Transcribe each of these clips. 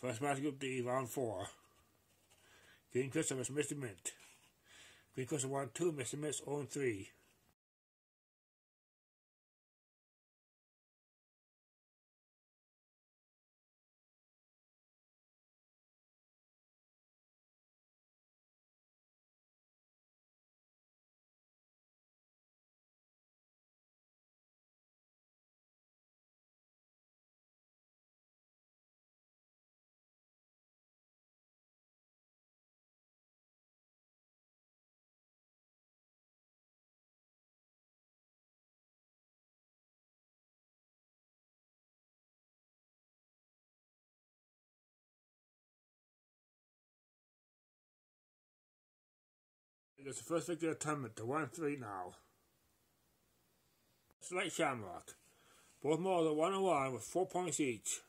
First match Group D, round four. Green Crystal vs Mr. Mint. Green Crystal 1 2, Mr. Mint 0 3. It's the first victory of the tournament to 1 3 now. Select Shamrock. Both more than 1 1 with 4 points each.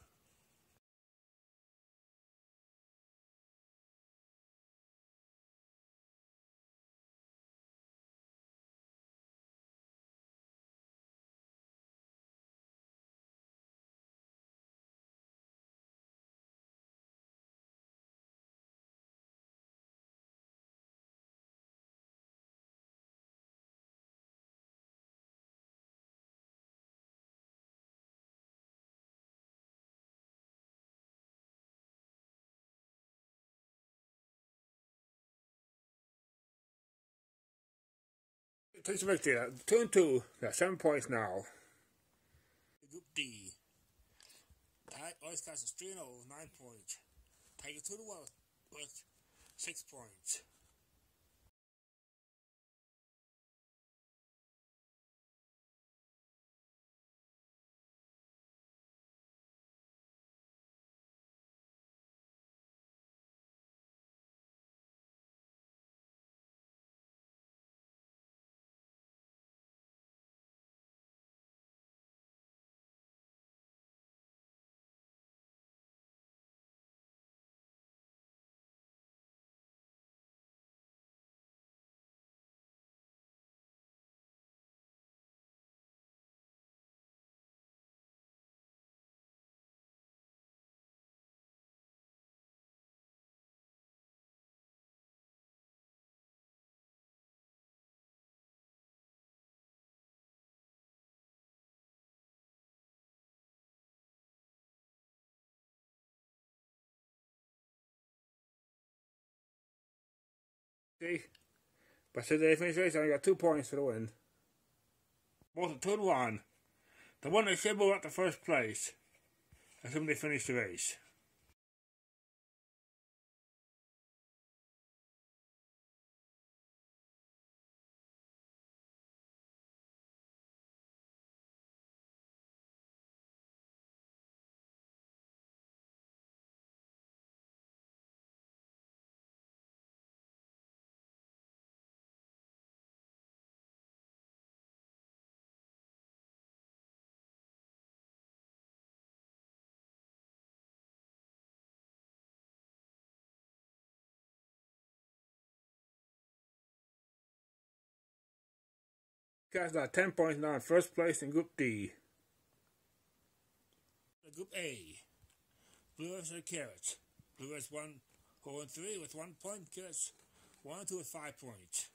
Takes a victory. Two and two. Got seven points now. Group D. Cast is 3 0 with 9 points. Tiger 2 to 1 with 6 points. See? But since they finished race, I got two points for the win. Both a two one. The one that should move at the first place. Assuming they finish the race. Guys got 10 points now in first place in Group D. Group A. Blue Earth and Carrots. Blue Earth 1 and 3 with 1 point. Carrots 1 and 2 with 5 points.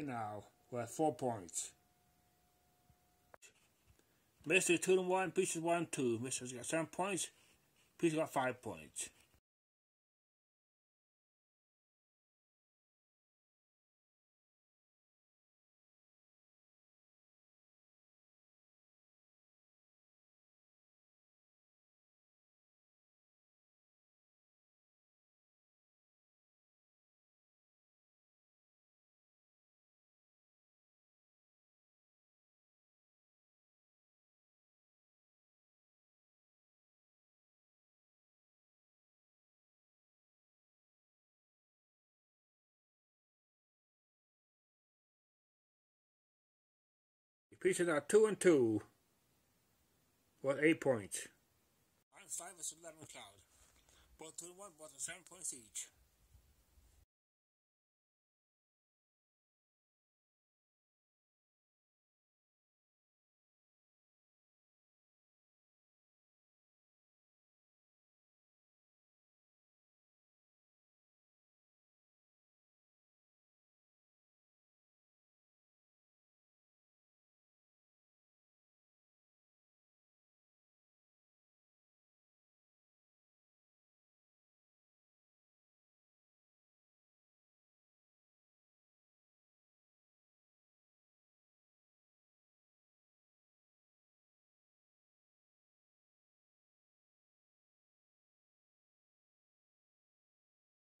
Now. We're four points. Mr. 2 and 1, Peaches 1 2. Mr.'s got 7 points. Peaches got 5 points. Pieces are 2 and 2 worth 8 points. I'm 5 versus 11 Cloud. Both 2 and 1 worth 7 points each.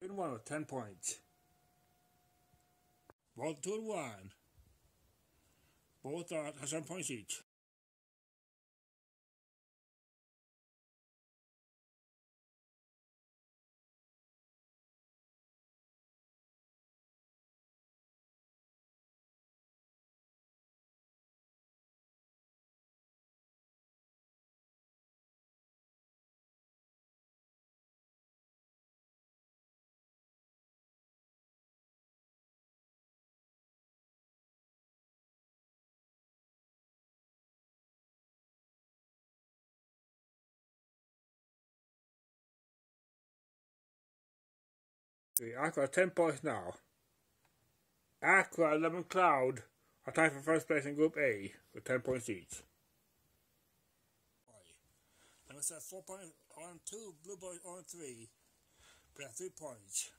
In one with 10 points. Both 2 and 1. Both are at 7 points each. Got 10 points now. Aqua and Lemon Cloud are tied for first place in Group A with 10 points each. Lemon Cloud 4 points on 2, Blue Boys on 3, but have 3 points.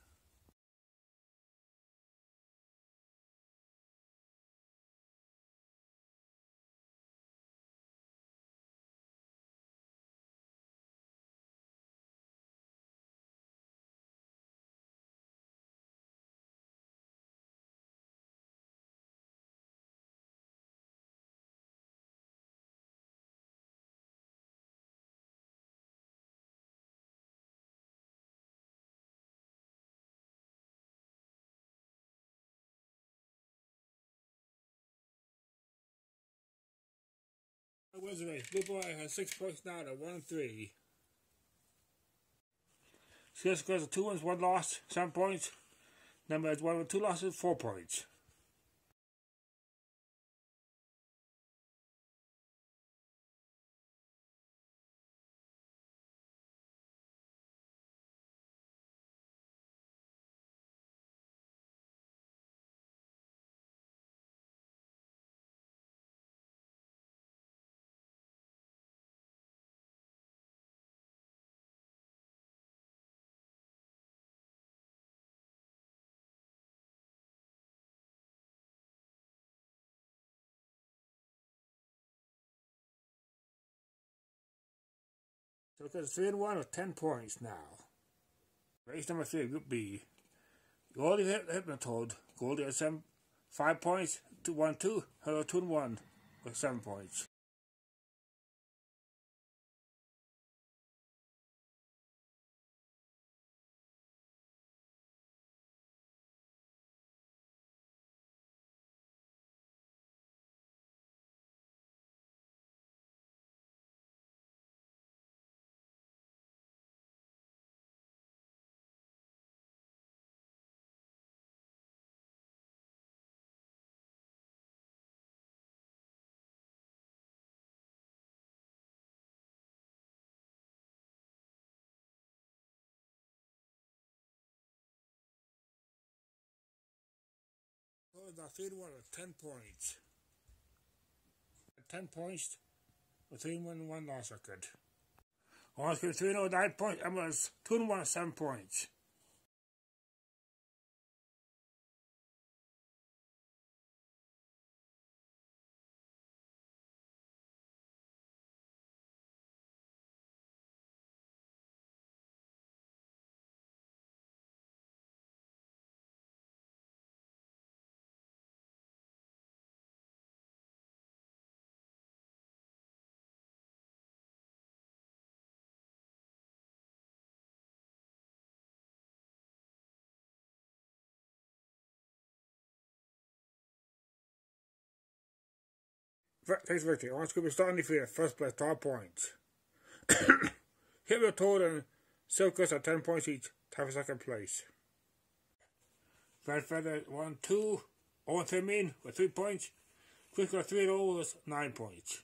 Race? Blue Boy has six points now to one three. Sierra scores two wins, one loss, seven points. Number one with two losses, four points. Goes 3 and 1 with 10 points now. Race number 3, Group B. Goldie hit Hypnotoad. Goldie has seven, 5 points, 2 1 2. Hello 2 and 1 with 7 points. Oh, the third one with 10 points. 10 points with 3 1 1 loss record. I was going 3 0 9 points. I was 2 1 7 points. Thanks, Victor. Victory. Orange Group is starting the first place, 12 points. Hero Toad and Silkus at 10 points each, tied for second place. Red Feather 1 2, Owen Termin with 3 points. Quick got 3 overs, 9 points.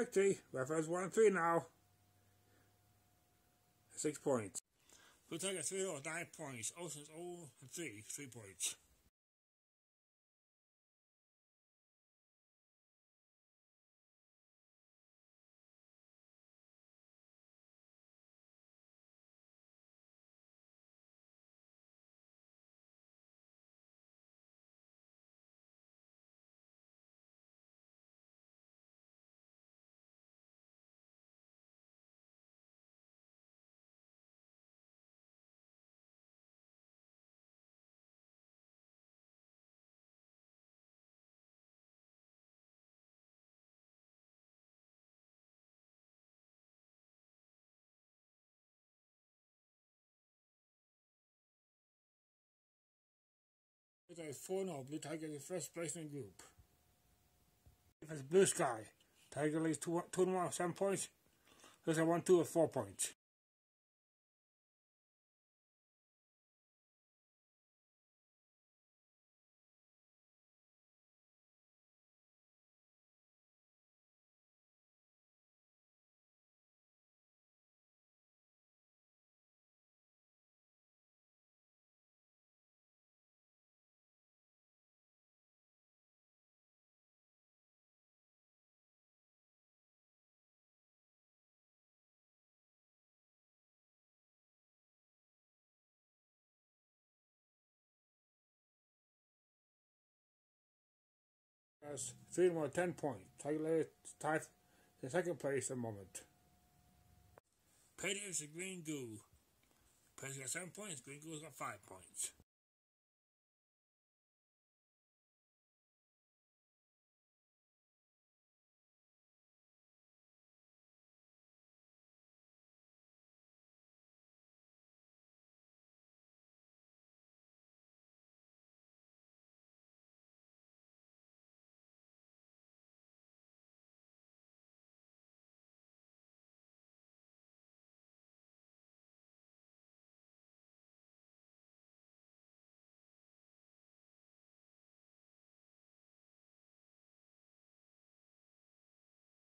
Victory. Reference 1 3 now. 6 points. Tiger 3 or 9 points. Oceans 0 and 3, 3 points. There is 4 0. Blue Tiger is first place in the group. If it's Blue Sky, Tiger leads 2 2 1 7 points. There's a 1 2 with 4 points. Has three more 10 points. Tied in second place at the moment. Petty is a green goo. Petty got 7 points, green goo's got 5 points.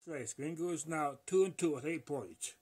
Race. Green Goo is now 2 and 2 with 8 points.